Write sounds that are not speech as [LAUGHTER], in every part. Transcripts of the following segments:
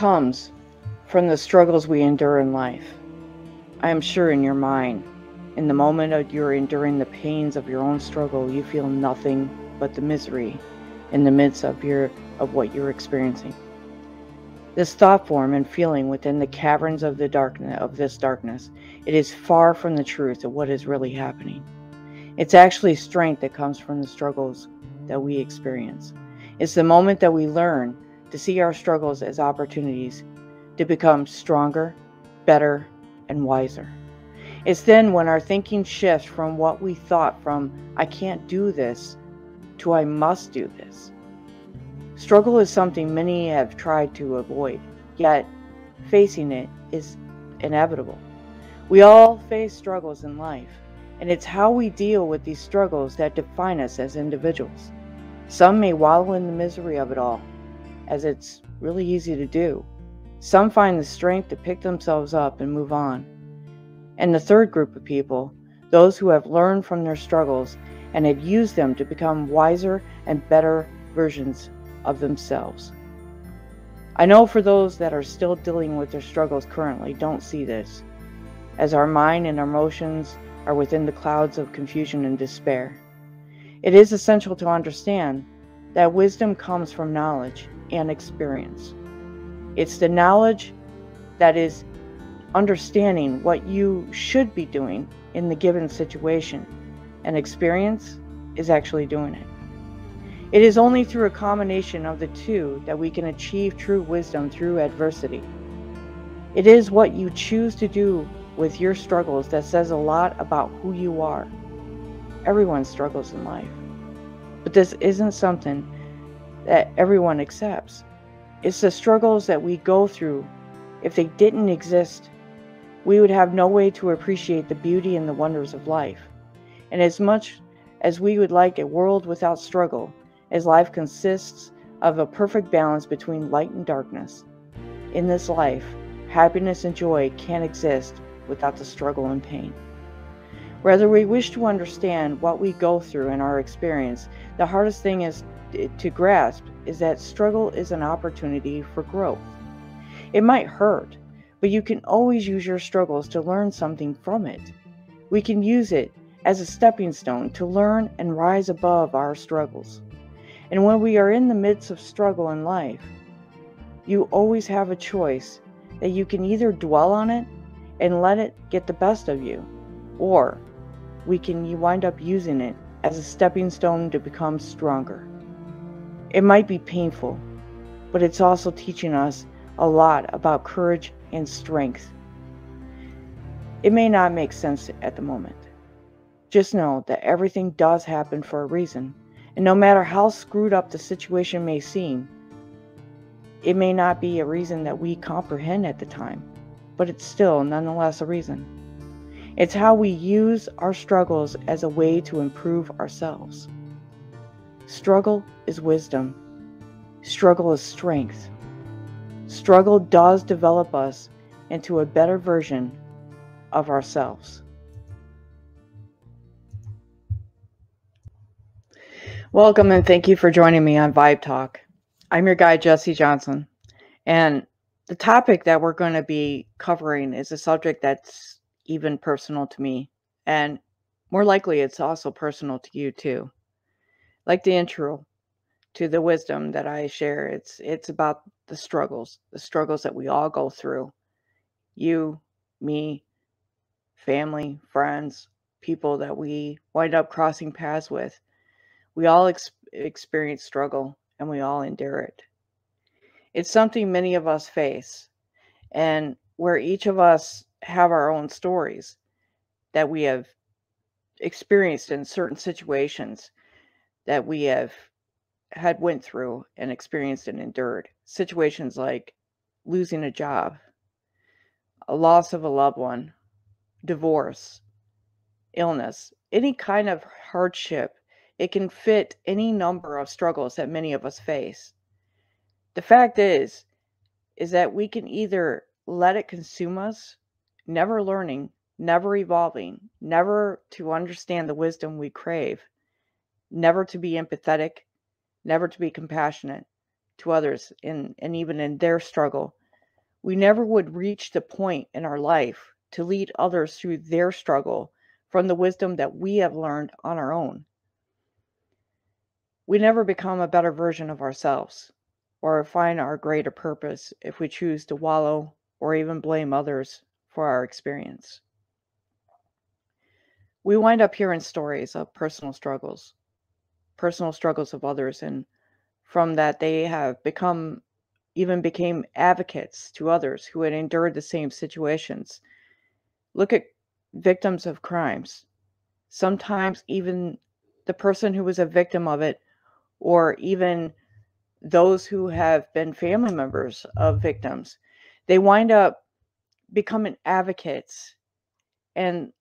comes from the struggles we endure in life? I am sure in your mind, in the moment of you're enduring the pains of your own struggle, you feel nothing but the misery in the midst of your of what you're experiencing. This thought form and feeling within the caverns of the darkness of this darkness, it is far from the truth of what is really happening. It's actually strength that comes from the struggles that we experience. It's the moment that we learn to see our struggles as opportunities to become stronger, better, and wiser. It's then when our thinking shifts from what we thought from I can't do this to I must do this. Struggle is something many have tried to avoid, yet facing it is inevitable. We all face struggles in life, and it's how we deal with these struggles that define us as individuals. Some may wallow in the misery of it all, as it's really easy to do. Some find the strength to pick themselves up and move on. And the third group of people, those who have learned from their struggles and have used them to become wiser and better versions of themselves. I know for those that are still dealing with their struggles currently don't see this, as our mind and our emotions are within the clouds of confusion and despair. It is essential to understand that wisdom comes from knowledge and experience. It's the knowledge that is understanding what you should be doing in the given situation, and experience is actually doing it. It is only through a combination of the two that we can achieve true wisdom through adversity. It is what you choose to do with your struggles that says a lot about who you are. Everyone struggles in life, but this isn't something that everyone accepts. It's the struggles that we go through. If they didn't exist, we would have no way to appreciate the beauty and the wonders of life. And as much as we would like a world without struggle, as life consists of a perfect balance between light and darkness. In this life, happiness and joy can't exist without the struggle and pain. Whether we wish to understand what we go through in our experience, the hardest thing is eh, to grasp is that struggle is an opportunity for growth. It might hurt, but you can always use your struggles to learn something from it. We can use it as a stepping stone to learn and rise above our struggles. And when we are in the midst of struggle in life, you always have a choice that you can either dwell on it and let it get the best of you, or we can you wind up using it as a stepping stone to become stronger. It might be painful, but it's also teaching us a lot about courage and strength. It may not make sense at the moment. Just know that everything does happen for a reason and no matter how screwed up the situation may seem, it may not be a reason that we comprehend at the time, but it's still nonetheless a reason. It's how we use our struggles as a way to improve ourselves. Struggle is wisdom. Struggle is strength. Struggle does develop us into a better version of ourselves. Welcome and thank you for joining me on Vibe Talk. I'm your guide, Jesse Johnson. And the topic that we're going to be covering is a subject that's even personal to me. And more likely, it's also personal to you too. Like the intro to the wisdom that I share, it's it's about the struggles, the struggles that we all go through. You, me, family, friends, people that we wind up crossing paths with we all ex- experience struggle and we all endure it. It's something many of us face, and where each of us have our own stories that we have experienced in certain situations that we have had went through and experienced and endured situations like losing a job a loss of a loved one divorce illness any kind of hardship it can fit any number of struggles that many of us face. The fact is, is that we can either let it consume us, never learning, never evolving, never to understand the wisdom we crave, never to be empathetic, never to be compassionate to others in and even in their struggle, we never would reach the point in our life to lead others through their struggle from the wisdom that we have learned on our own. We never become a better version of ourselves or find our greater purpose if we choose to wallow or even blame others for our experience. We wind up hearing stories of personal struggles, personal struggles of others, and from that they have become even became advocates to others who had endured the same situations. Look at victims of crimes. Sometimes even the person who was a victim of it, or even those who have been family members of victims, they wind up becoming advocates. And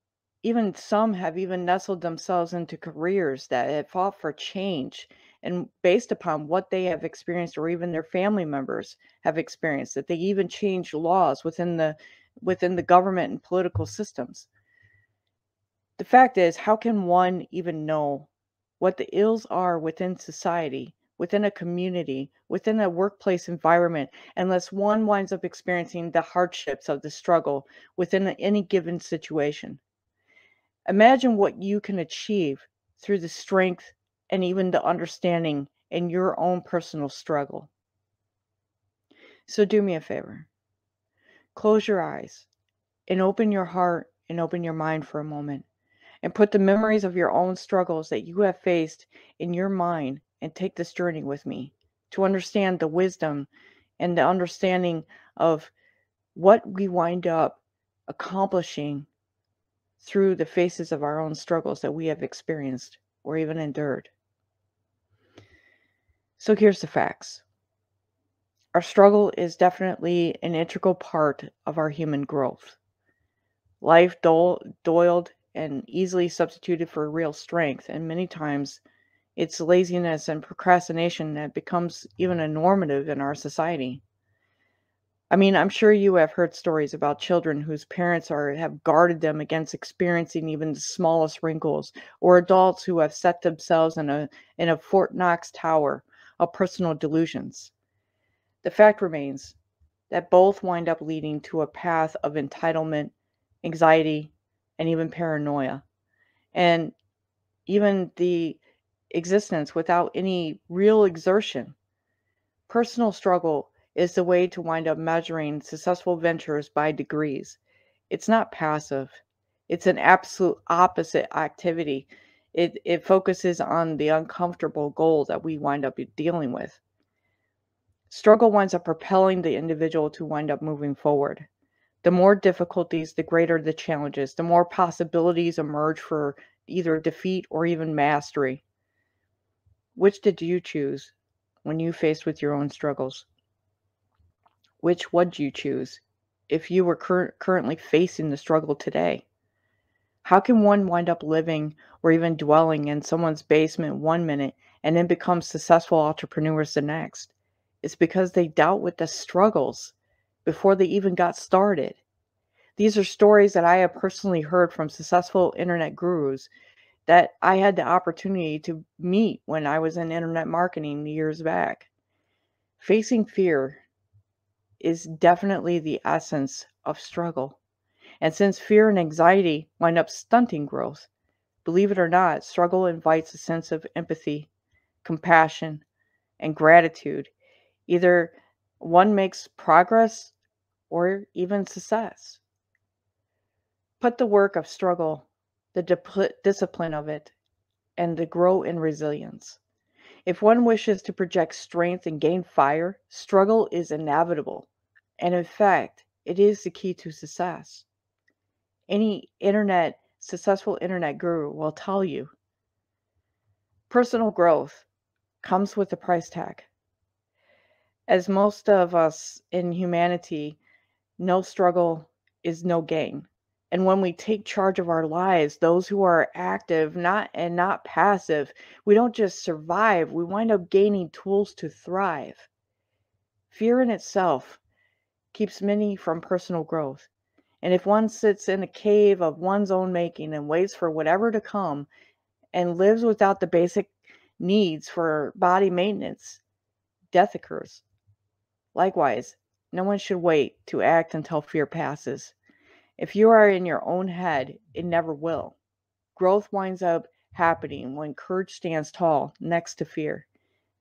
even some have even nestled themselves into careers that have fought for change and based upon what they have experienced or even their family members have experienced that they even change laws within the within the government and political systems the fact is how can one even know what the ills are within society within a community within a workplace environment unless one winds up experiencing the hardships of the struggle within any given situation imagine what you can achieve through the strength and even the understanding in your own personal struggle. So do me a favor close your eyes and open your heart and open your mind for a moment and put the memories of your own struggles that you have faced in your mind and take this journey with me to understand the wisdom and the understanding of what we wind up accomplishing through the faces of our own struggles that we have experienced or even endured. So here's the facts our struggle is definitely an integral part of our human growth. Life dole, doiled and easily substituted for real strength, and many times it's laziness and procrastination that becomes even a normative in our society. I mean, I'm sure you have heard stories about children whose parents are have guarded them against experiencing even the smallest wrinkles, or adults who have set themselves in a in a Fort Knox tower of personal delusions. The fact remains that both wind up leading to a path of entitlement, anxiety, and even paranoia. And even the existence without any real exertion. Personal struggle is the way to wind up measuring successful ventures by degrees. It's not passive, it's an absolute opposite activity it it focuses on the uncomfortable goal that we wind up dealing with. Struggle winds up propelling the individual to wind up moving forward. The more difficulties, the greater the challenges, the more possibilities emerge for either defeat or even mastery. Which did you choose when you faced with your own struggles? Which would you choose if you were cur- currently facing the struggle today? How can one wind up living or even dwelling in someone's basement one minute and then become successful entrepreneurs the next? It's because they dealt with the struggles before they even got started. These are stories that I have personally heard from successful internet gurus that I had the opportunity to meet when I was in internet marketing years back. Facing fear is definitely the essence of struggle. And since fear and anxiety wind up stunting growth, believe it or not, struggle invites a sense of empathy, compassion, and gratitude. Either one makes progress or even success. Put the work of struggle, the dip- discipline of it, and the grow in resilience. If one wishes to project strength and gain fire, struggle is inevitable. And in fact, it is the key to success any internet, successful internet guru will tell you. Personal growth comes with a price tag. As most of us in humanity, no struggle is no gain. And when we take charge of our lives, those who are active, not and not passive, we don't just survive, we wind up gaining tools to thrive. Fear in itself keeps many from personal growth. And if one sits in a cave of one's own making and waits for whatever to come and lives without the basic needs for body maintenance, death occurs. Likewise, no one should wait to act until fear passes. If you are in your own head, it never will. Growth winds up happening when courage stands tall next to fear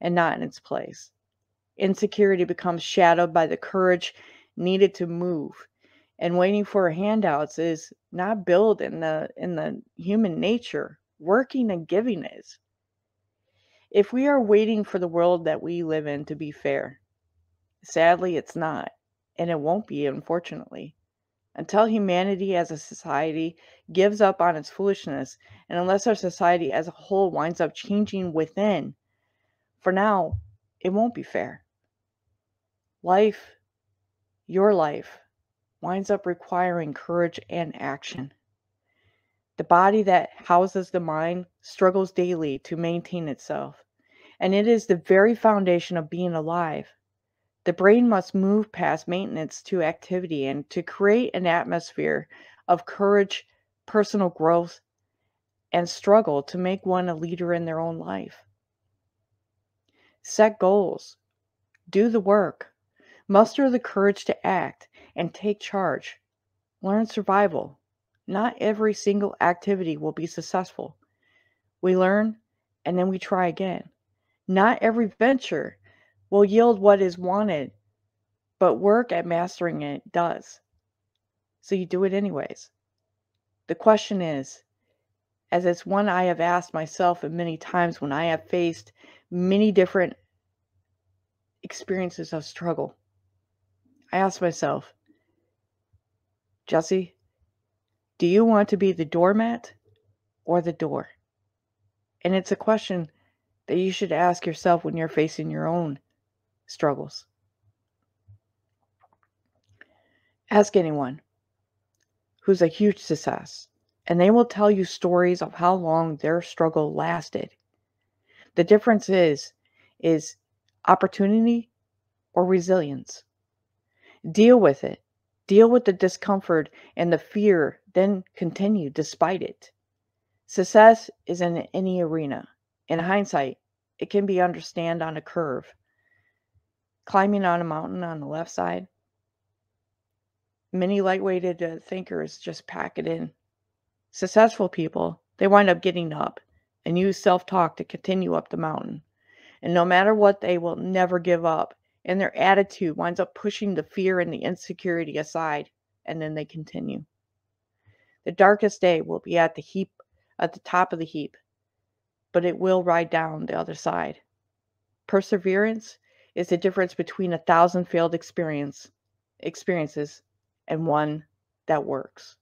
and not in its place. Insecurity becomes shadowed by the courage needed to move and waiting for handouts is not built in the in the human nature working and giving is if we are waiting for the world that we live in to be fair sadly it's not and it won't be unfortunately until humanity as a society gives up on its foolishness and unless our society as a whole winds up changing within for now it won't be fair life your life winds up requiring courage and action. The body that houses the mind struggles daily to maintain itself, and it is the very foundation of being alive. The brain must move past maintenance to activity and to create an atmosphere of courage, personal growth, and struggle to make one a leader in their own life. Set goals, do the work, muster the courage to act, and take charge. Learn survival. Not every single activity will be successful. We learn and then we try again. Not every venture will yield what is wanted, but work at mastering it does. So you do it anyways. The question is, as it's one I have asked myself many times when I have faced many different experiences of struggle. I ask myself, Jesse, do you want to be the doormat or the door? And it's a question that you should ask yourself when you're facing your own struggles. Ask anyone who's a huge success, and they will tell you stories of how long their struggle lasted. The difference is is opportunity or resilience. Deal with it Deal with the discomfort and the fear, then continue despite it. Success is in any arena. In hindsight, it can be understand on a curve. Climbing on a mountain on the left side. Many lightweighted uh, thinkers just pack it in. Successful people, they wind up getting up and use self talk to continue up the mountain. And no matter what, they will never give up and their attitude winds up pushing the fear and the insecurity aside and then they continue the darkest day will be at the heap at the top of the heap but it will ride down the other side perseverance is the difference between a thousand failed experience experiences and one that works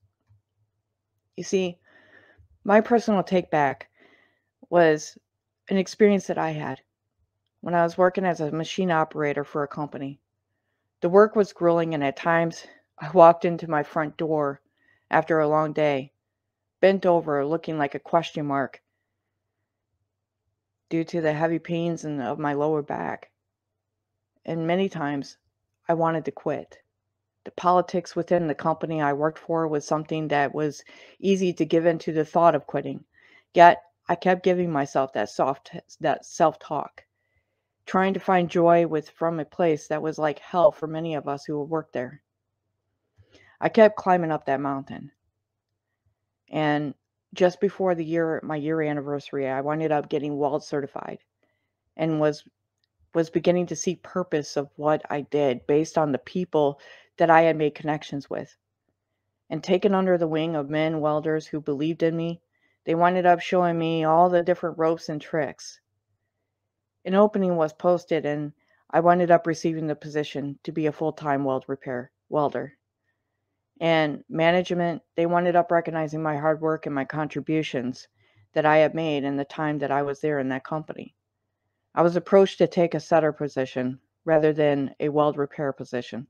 you see my personal take back was an experience that i had when I was working as a machine operator for a company. The work was grueling, and at times [LAUGHS] I walked into my front door after a long day, bent over, looking like a question mark due to the heavy pains in, of my lower back. And many times I wanted to quit. The politics within the company I worked for was something that was easy to give into the thought of quitting. Yet I kept giving myself that soft that self-talk trying to find joy with from a place that was like hell for many of us who worked there. I kept climbing up that mountain. And just before the year my year anniversary, I ended up getting weld certified and was was beginning to see purpose of what I did based on the people that I had made connections with. And taken under the wing of men welders who believed in me, they ended up showing me all the different ropes and tricks an opening was posted and I ended up receiving the position to be a full-time weld repair welder. And management, they ended up recognizing my hard work and my contributions that I had made in the time that I was there in that company. I was approached to take a setter position rather than a weld repair position.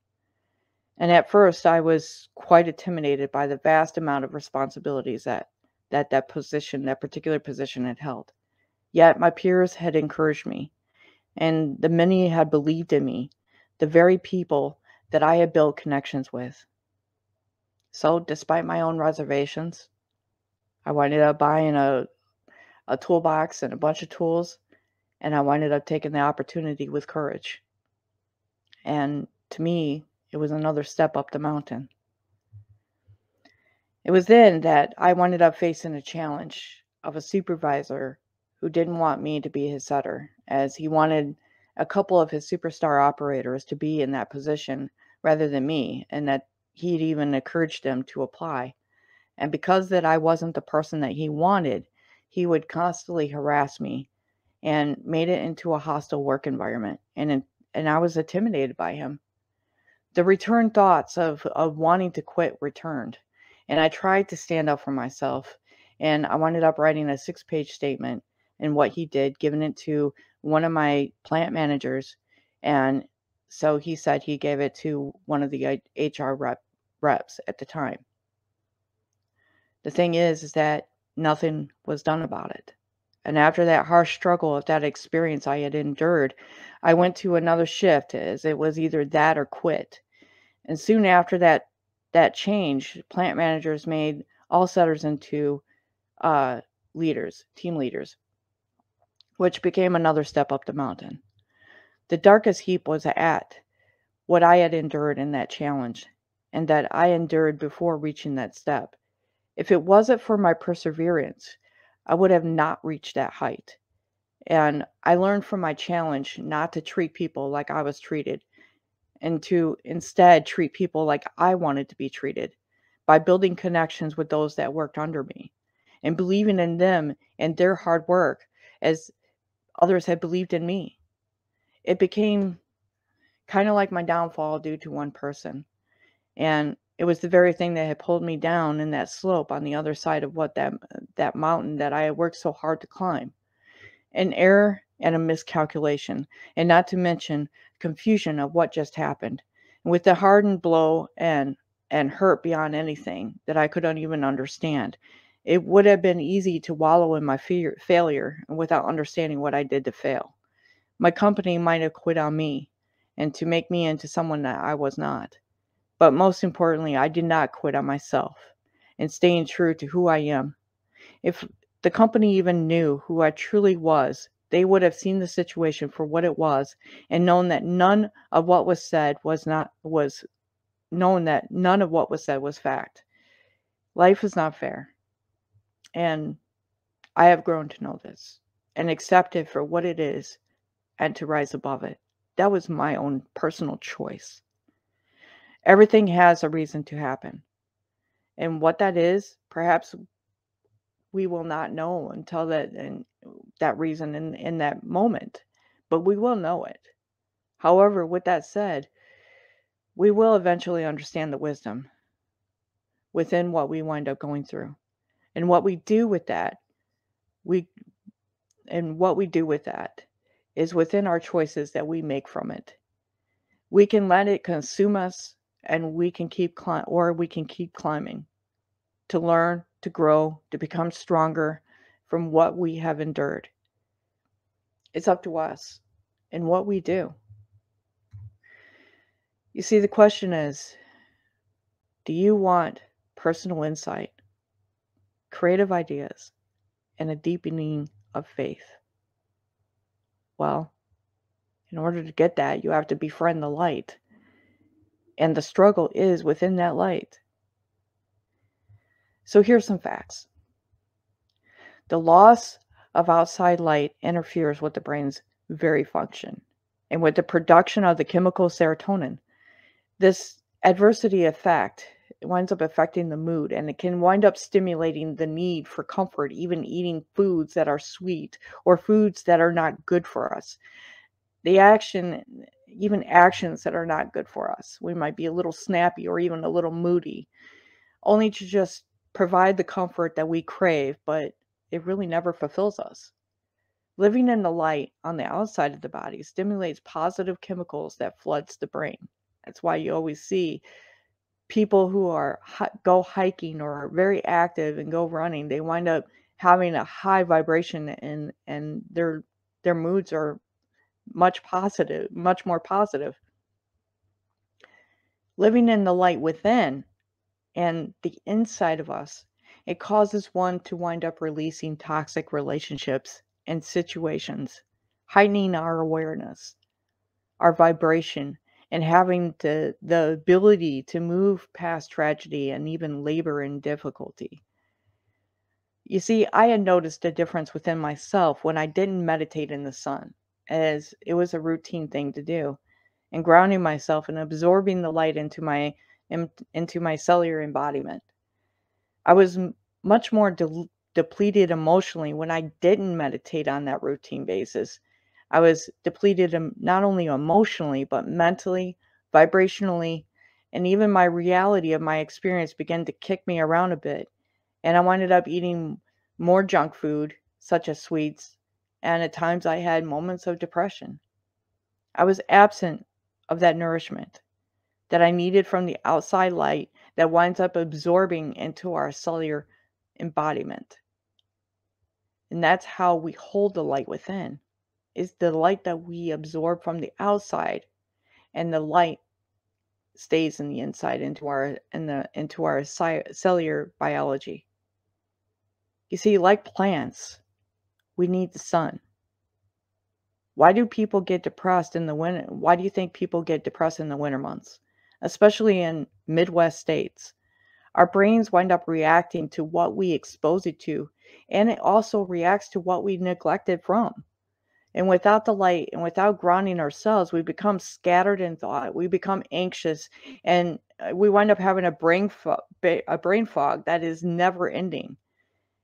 And at first, I was quite intimidated by the vast amount of responsibilities that that, that position, that particular position had held. Yet my peers had encouraged me, and the many had believed in me, the very people that I had built connections with. So, despite my own reservations, I winded up buying a, a toolbox and a bunch of tools, and I winded up taking the opportunity with courage. And to me, it was another step up the mountain. It was then that I winded up facing a challenge of a supervisor who didn't want me to be his setter, as he wanted a couple of his superstar operators to be in that position rather than me, and that he'd even encouraged them to apply. And because that I wasn't the person that he wanted, he would constantly harass me and made it into a hostile work environment. And and I was intimidated by him. The return thoughts of of wanting to quit returned, and I tried to stand up for myself. And I ended up writing a six-page statement and what he did, giving it to one of my plant managers, and so he said he gave it to one of the uh, HR rep, reps at the time. The thing is, is that nothing was done about it. And after that harsh struggle of that experience I had endured, I went to another shift as it was either that or quit. And soon after that that change, plant managers made all setters into uh, leaders, team leaders which became another step up the mountain. The darkest heap was at what I had endured in that challenge, and that I endured before reaching that step. If it wasn't for my perseverance, I would have not reached that height. And I learned from my challenge not to treat people like I was treated, and to instead treat people like I wanted to be treated by building connections with those that worked under me and believing in them and their hard work as others had believed in me. It became kind of like my downfall due to one person. And it was the very thing that had pulled me down in that slope on the other side of what that that mountain that I had worked so hard to climb. An error and a miscalculation, and not to mention confusion of what just happened. With the hardened blow and and hurt beyond anything that I couldn't even understand, it would have been easy to wallow in my fear, failure without understanding what I did to fail. My company might have quit on me and to make me into someone that I was not. But most importantly, I did not quit on myself and staying true to who I am. If the company even knew who I truly was, they would have seen the situation for what it was and known that none of what was said was not was known that none of what was said was fact. Life is not fair. And I have grown to know this and accept it for what it is and to rise above it. That was my own personal choice. Everything has a reason to happen. And what that is, perhaps we will not know until that and that reason in, in that moment, but we will know it. However, with that said, we will eventually understand the wisdom within what we wind up going through. And what we do with that, we and what we do with that is within our choices that we make from it. We can let it consume us and we can keep climb or we can keep climbing to learn, to grow, to become stronger from what we have endured. It's up to us and what we do. You see, the question is do you want personal insight creative ideas, and a deepening of faith. Well, in order to get that, you have to befriend the light. And the struggle is within that light. So here's some facts the loss of outside light interferes with the brain's very function and with the production of the chemical serotonin. This adversity effect winds up affecting the mood and it can wind up stimulating the need for comfort, even eating foods that are sweet or foods that are not good for us. The action, even actions that are not good for us. We might be a little snappy or even a little moody, only to just provide the comfort that we crave, but it really never fulfills us. Living in the light on the outside of the body stimulates positive chemicals that floods the brain. That's why you always see people who are go hiking or are very active and go running, they wind up having a high vibration and and their their moods are much positive, much more positive. Living in the light within and the inside of us, it causes one to wind up releasing toxic relationships and situations, heightening our awareness, our vibration, and having the, the ability to move past tragedy and even labor and difficulty. You see, I had noticed a difference within myself when I didn't meditate in the sun, as it was a routine thing to do, and grounding myself and absorbing the light into my into my cellular embodiment. I was much more de- depleted emotionally when I didn't meditate on that routine basis. I was depleted um, not only emotionally, but mentally, vibrationally, and even my reality of my experience began to kick me around a bit and I winded up eating more junk food, such as sweets, and at times I had moments of depression. I was absent of that nourishment that I needed from the outside light that winds up absorbing into our cellular embodiment. And that's how we hold the light within. Is the light that we absorb from the outside and the light stays in the inside into our in the into our cellular biology. You see, like plants, we need the sun. Why do people get depressed in the winter? Why do you think people get depressed in the winter months, especially in Midwest states? Our brains wind up reacting to what we expose it to, and it also reacts to what we neglect it from. And without the light and without grounding ourselves, we become scattered in thought. We become anxious, and uh, we wind up having a brain fo- a brain fog that is never ending.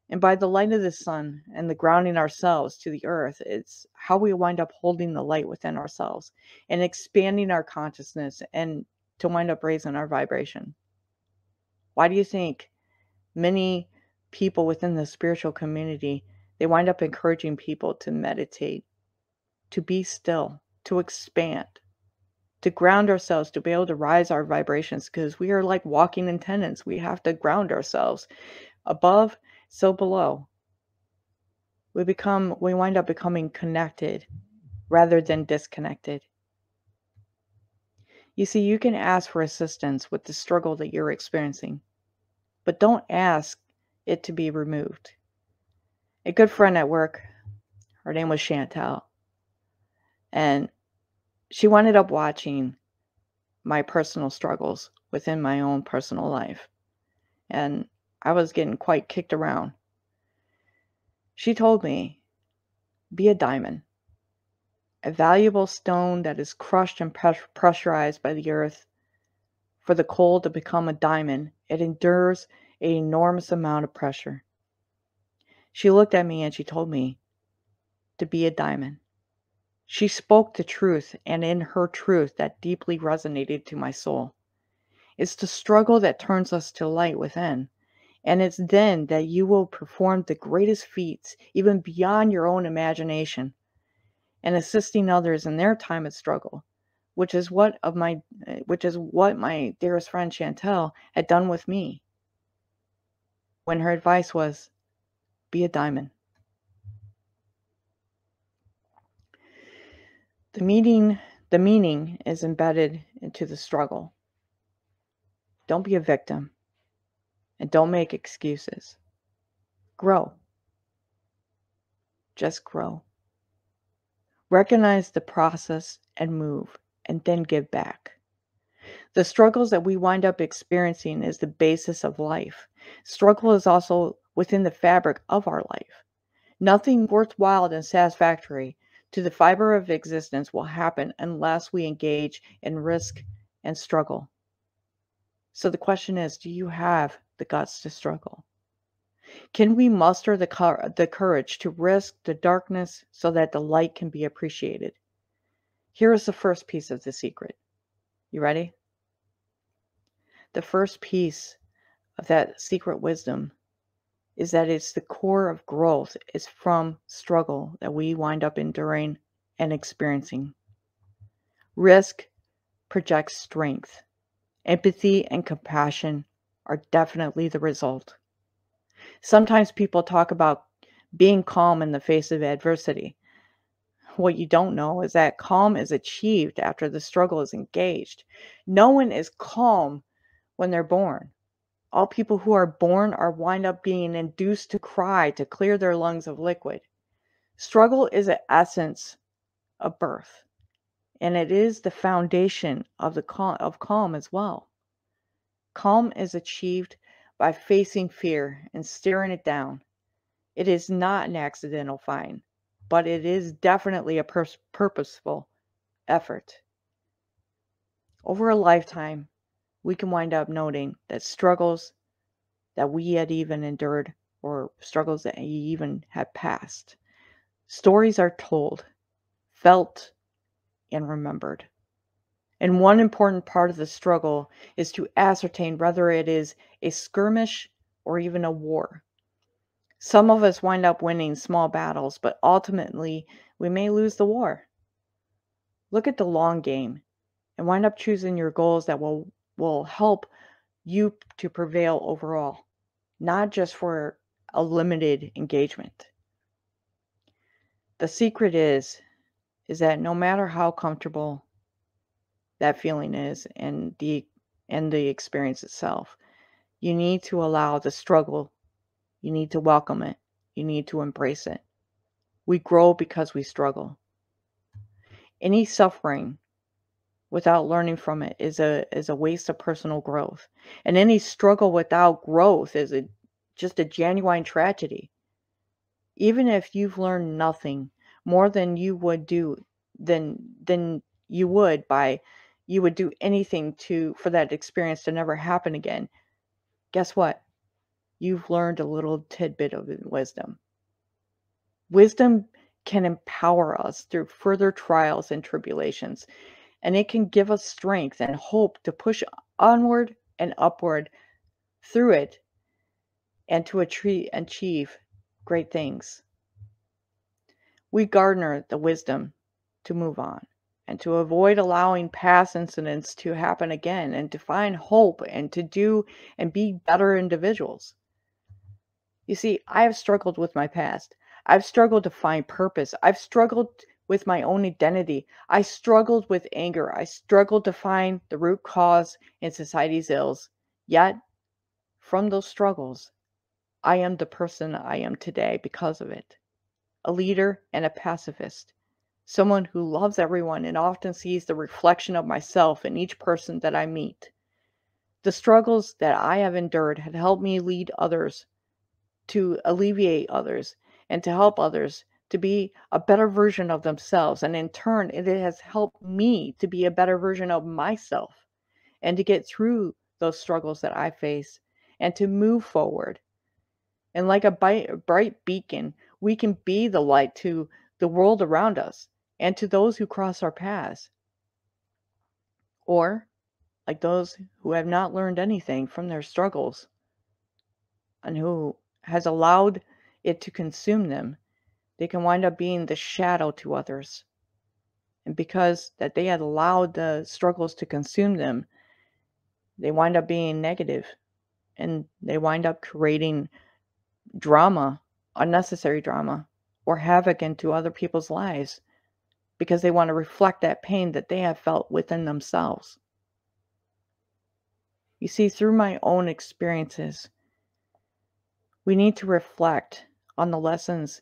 And by the light of the sun and the grounding ourselves to the earth, it's how we wind up holding the light within ourselves and expanding our consciousness and to wind up raising our vibration. Why do you think many people within the spiritual community they wind up encouraging people to meditate, to be still, to expand, to ground ourselves, to be able to rise our vibrations because we are like walking antennas. We have to ground ourselves above so below. We become we wind up becoming connected rather than disconnected. You see, you can ask for assistance with the struggle that you're experiencing, but don't ask it to be removed. A good friend at work, her name was Chantel, and she wound up watching my personal struggles within my own personal life. And I was getting quite kicked around. She told me, be a diamond, a valuable stone that is crushed and pressurized by the earth. For the coal to become a diamond, it endures an enormous amount of pressure. She looked at me and she told me to be a diamond. She spoke the truth, and in her truth, that deeply resonated to my soul. It's the struggle that turns us to light within. And it's then that you will perform the greatest feats, even beyond your own imagination, and assisting others in their time of struggle, which is what of my eh, which is what my dearest friend Chantel had done with me. When her advice was, be a diamond. The meaning, the meaning is embedded into the struggle. Don't be a victim. And don't make excuses. Grow. Just grow. Recognize the process and move, and then give back. The struggles that we wind up experiencing is the basis of life. Struggle is also within the fabric of our life. Nothing worthwhile and satisfactory to the fiber of existence will happen unless we engage in risk and struggle. So the question is do you have the guts to struggle? Can we muster the, the courage to risk the darkness so that the light can be appreciated? Here is the first piece of the secret. You ready? The first piece of that secret wisdom is that it's the core of growth is from struggle that we wind up enduring and experiencing. Risk projects strength. Empathy and compassion are definitely the result. Sometimes people talk about being calm in the face of adversity. what you don't know is that calm is achieved after the struggle is engaged. No one is calm when they're born. All people who are born are wind up being induced to cry to clear their lungs of liquid. Struggle is the essence of birth, and it is the foundation of the calm, of calm as well. Calm is achieved by facing fear and staring it down. It is not an accidental find, but it is definitely a pur- purposeful effort. Over a lifetime, we can wind up noting that struggles that we had even endured or struggles that we even had passed. Stories are told, felt, and remembered. And one important part of the struggle is to ascertain whether it is a skirmish or even a war. Some of us wind up winning small battles, but ultimately we may lose the war. Look at the long game and wind up choosing your goals that will will help you to prevail overall, not just for a limited engagement. The secret is is that no matter how comfortable that feeling is and the and the experience itself, you need to allow the struggle. You need to welcome it. You need to embrace it. We grow because we struggle. Any suffering without learning from it is a is a waste of personal growth. And any struggle without growth is a just a genuine tragedy. Even if you've learned nothing more than you would do than than you would by you would do anything to for that experience to never happen again. Guess what? You've learned a little tidbit of wisdom. Wisdom can empower us through further trials and tribulations and it can give us strength and hope to push onward and upward through it and to achieve great things. We garner the wisdom to move on and to avoid allowing past incidents to happen again and to find hope and to do and be better individuals. You see, I have struggled with my past. I've struggled to find purpose. I've struggled with my own identity. I struggled with anger. I struggled to find the root cause in society's ills. Yet, from those struggles, I am the person I am today because of it. A leader and a pacifist. Someone who loves everyone and often sees the reflection of myself in each person that I meet. The struggles that I have endured have helped me lead others, to alleviate others, and to help others to be a better version of themselves. And in turn, it has helped me to be a better version of myself and to get through those struggles that I face and to move forward. And like a bright beacon, we can be the light to the world around us and to those who cross our paths. Or like those who have not learned anything from their struggles and who has allowed it to consume them they can wind up being the shadow to others. And because that they had allowed the struggles to consume them, they wind up being negative and they wind up creating drama, unnecessary drama, or havoc into other people's lives because they want to reflect that pain that they have felt within themselves. You see, through my own experiences, we need to reflect on the lessons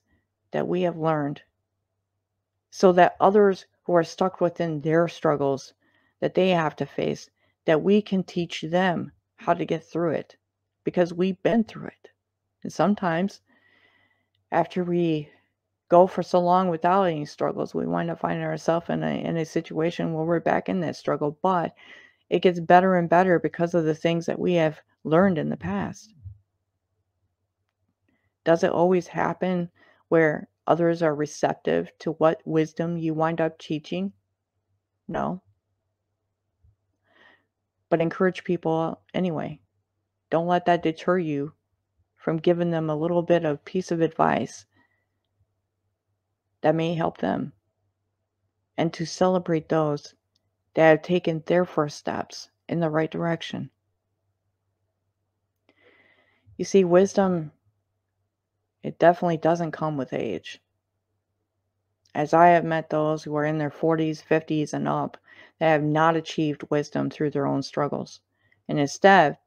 that we have learned so that others who are stuck within their struggles that they have to face that we can teach them how to get through it because we've been through it and sometimes after we go for so long without any struggles we wind up finding ourselves in a, in a situation where we're back in that struggle but it gets better and better because of the things that we have learned in the past does it always happen where others are receptive to what wisdom you wind up teaching? No. But encourage people anyway. Don't let that deter you from giving them a little bit of piece of advice that may help them. And to celebrate those that have taken their first steps in the right direction. You see, wisdom it definitely doesn't come with age. as I have met those who are in their 40s, 50s, and up that have not achieved wisdom through their own struggles. And instead,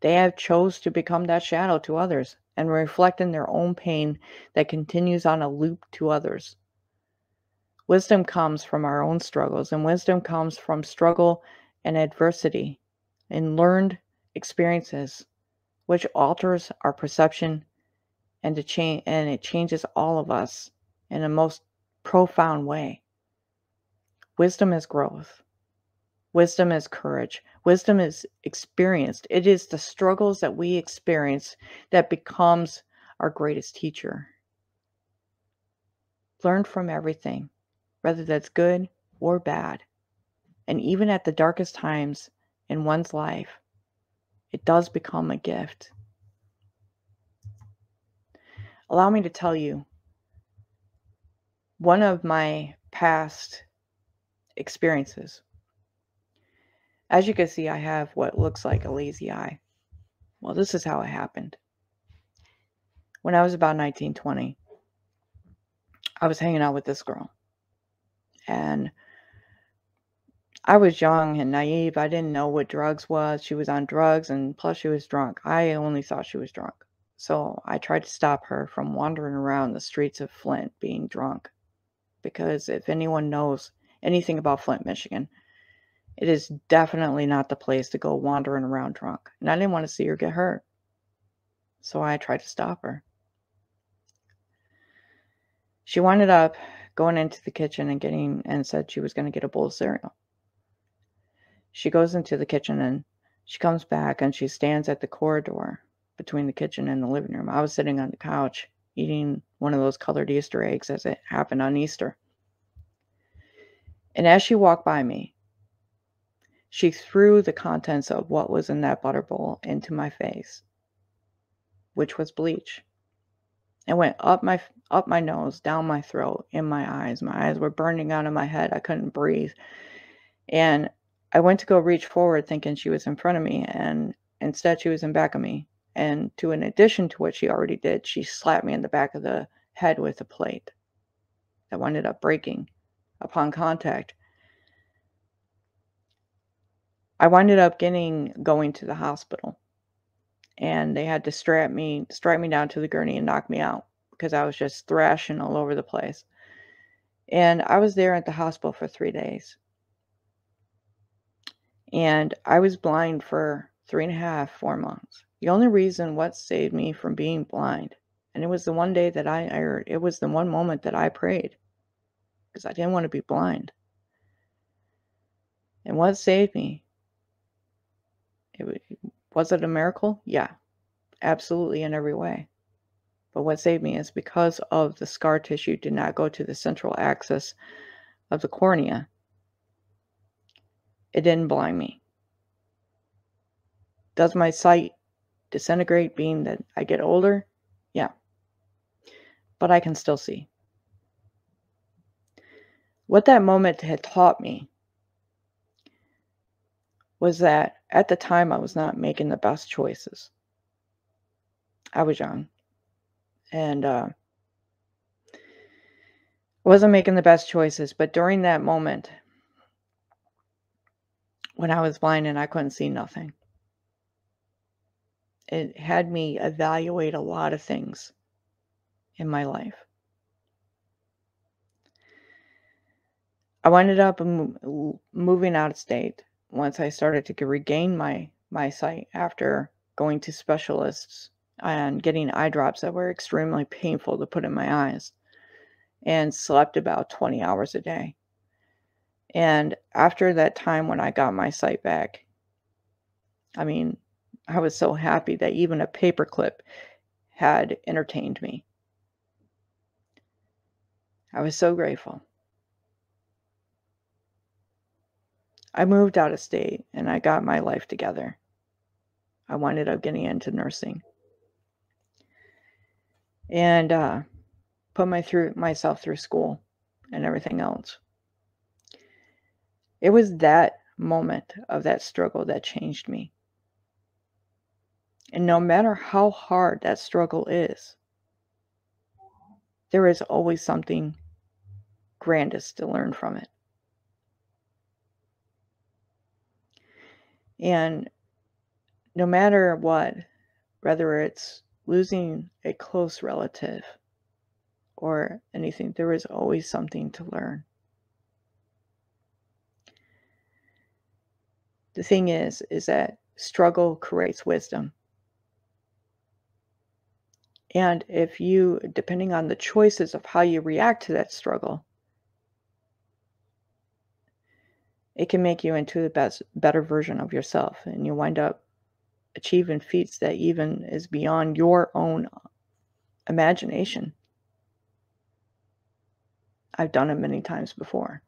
they have chose to become that shadow to others and reflect in their own pain that continues on a loop to others. Wisdom comes from our own struggles, and wisdom comes from struggle and adversity and learned experiences, which alters our perception and, to and it changes all of us in a most profound way. Wisdom is growth. Wisdom is courage. Wisdom is experienced. It is the struggles that we experience that becomes our greatest teacher. Learn from everything, whether that's good or bad. And even at the darkest times in one's life, it does become a gift. Allow me to tell you one of my past experiences. As you can see, I have what looks like a lazy eye. Well, this is how it happened. When I was about 19, 20, I was hanging out with this girl. And I was young and naive. I didn't know what drugs was. She was on drugs and plus she was drunk. I only thought she was drunk. So I tried to stop her from wandering around the streets of Flint being drunk because if anyone knows anything about Flint, Michigan, it is definitely not the place to go wandering around drunk. And I didn't want to see her get hurt. So I tried to stop her. She wound up going into the kitchen and getting and said she was going to get a bowl of cereal. She goes into the kitchen and she comes back and she stands at the corridor between the kitchen and the living room. I was sitting on the couch eating one of those colored Easter eggs as it happened on Easter. And as she walked by me, she threw the contents of what was in that butter bowl into my face, which was bleach. It went up my up my nose, down my throat, in my eyes. My eyes were burning out of my head. I couldn't breathe. And I went to go reach forward thinking she was in front of me and instead she was in back of me. And to in addition to what she already did, she slapped me in the back of the head with a plate that wound up breaking upon contact. I winded up getting going to the hospital and they had to strap me strap me down to the gurney and knock me out because I was just thrashing all over the place. And I was there at the hospital for 3 days. And I was blind for three and a half, four months. The only reason what saved me from being blind, and it was the one day that I, I er, it was the one moment that I prayed because I didn't want to be blind. And what saved me? It, was it a miracle? Yeah, absolutely in every way. But what saved me is because of the scar tissue did not go to the central axis of the cornea, it didn't blind me. Does my sight disintegrate being that I get older? Yeah. But I can still see. What that moment had taught me was that at the time I was not making the best choices. I was young and uh, wasn't making the best choices. But during that moment, when I was blind and I couldn't see nothing, it had me evaluate a lot of things in my life. I ended up moving out of state once I started to regain my my sight after going to specialists and getting eye drops that were extremely painful to put in my eyes and slept about 20 hours a day. And after that time when I got my sight back, I mean, I was so happy that even a paperclip had entertained me. I was so grateful. I moved out of state and I got my life together. I ended up getting into nursing and uh, put my through myself through school and everything else. It was that moment of that struggle that changed me. And no matter how hard that struggle is, there is always something grandest to learn from it. And no matter what, whether it's losing a close relative or anything, there is always something to learn. The thing is, is that struggle creates wisdom. And if you, depending on the choices of how you react to that struggle, it can make you into the best, better version of yourself. And you wind up achieving feats that even is beyond your own uh, imagination. I've done it many times before.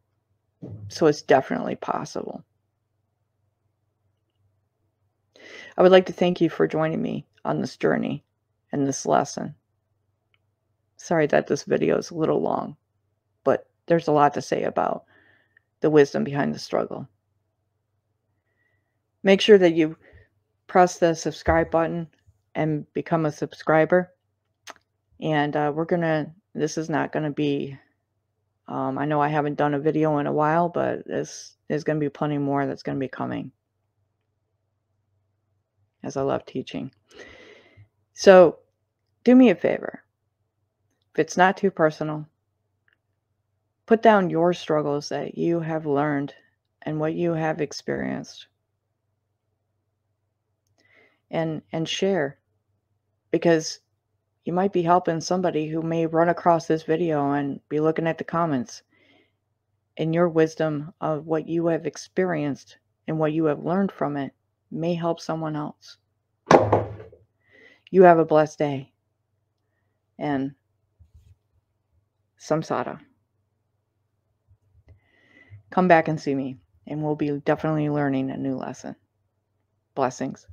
So it's definitely possible. I would like to thank you for joining me on this journey and this lesson. Sorry that this video is a little long, but there's a lot to say about the wisdom behind the struggle. Make sure that you press the subscribe button and become a subscriber. And uh, we're going to, this is not going to be, um, I know I haven't done a video in a while, but this, there's going to be plenty more that's going to be coming as I love teaching. So do me a favor. If it's not too personal, put down your struggles that you have learned and what you have experienced. And and share because you might be helping somebody who may run across this video and be looking at the comments. And your wisdom of what you have experienced and what you have learned from it may help someone else. You have a blessed day. And samsara. Come back and see me, and we'll be definitely learning a new lesson. Blessings.